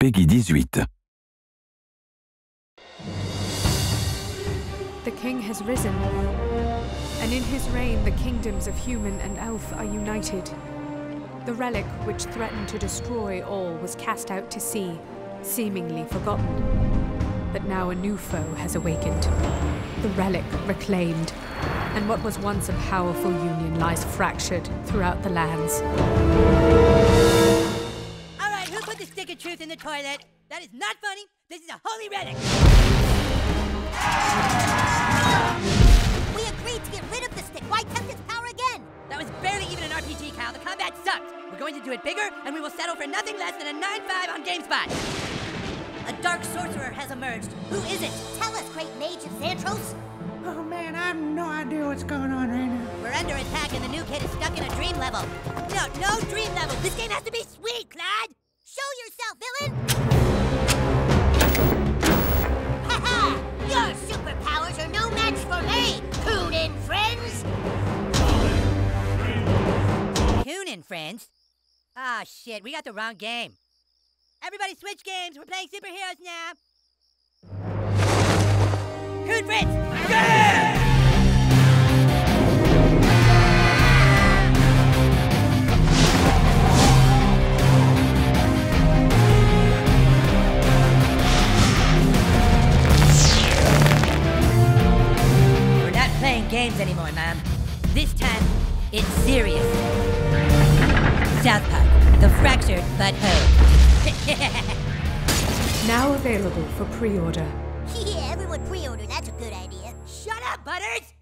Peggy 18. The king has risen, and in his reign the kingdoms of human and elf are united. The relic which threatened to destroy all was cast out to sea, seemingly forgotten. But now a new foe has awakened. The relic reclaimed, and what was once a powerful union lies fractured throughout the lands. The stick of truth in the toilet? That is not funny. This is a holy relic. We agreed to get rid of the stick. Why tempt its power again? That was barely even an RPG, Cal. The combat sucked. We're going to do it bigger, and we will settle for nothing less than a 9-5 on GameSpot. A dark sorcerer has emerged. Who is it? Tell us, great mage of Xantros. Oh man, I have no idea what's going on right now. We're under attack and the new kid is stuck in a dream level. No, no dream level. This game has to be sweet, lad. Show yourself, villain! Ha ha! Your superpowers are no match for me! In, friends! In, friends. Ah, shit. We got the wrong game. Everybody switch games. We're playing superheroes now. Coon Fritz! We're playing games anymore, Mom. This time, it's serious. South Park, the fractured but whole. Now available for pre order. Yeah, everyone pre-order. That's a good idea. Shut up, Butters!